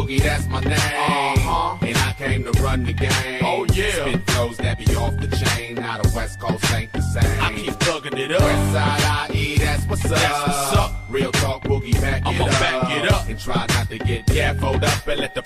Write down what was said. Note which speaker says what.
Speaker 1: Boogie, that's my name.
Speaker 2: Uh-huh.
Speaker 1: And I came to run the game.
Speaker 2: Oh, yeah.
Speaker 1: Spit flows that be off the chain. Now the West Coast ain't the same.
Speaker 2: I keep thugging it up.
Speaker 1: West side IE, that's what's up.
Speaker 2: That's what's up.
Speaker 1: Real talk, Boogie, back
Speaker 2: I'ma
Speaker 1: up.
Speaker 2: back it up.
Speaker 1: And try not to get gaffled up and let the